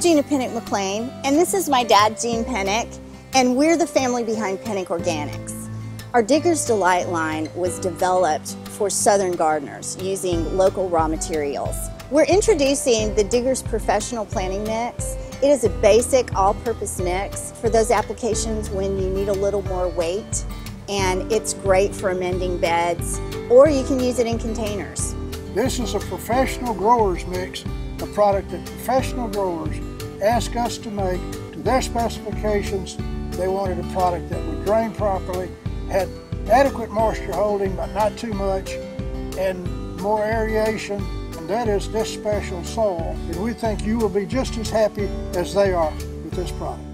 Gina Penick McLean, and this is my dad, Gene Penick, and we're the family behind Penick Organics. Our Digger's Delight line was developed for southern gardeners using local raw materials. We're introducing the Digger's Professional Planting Mix. It is a basic all-purpose mix for those applications when you need a little more weight and it's great for amending beds or you can use it in containers. This is a professional growers mix, a product that professional growers ask us to make to their specifications. They wanted a product that would drain properly, had adequate moisture holding but not too much, and more aeration, and that is this special soil. And we think you will be just as happy as they are with this product.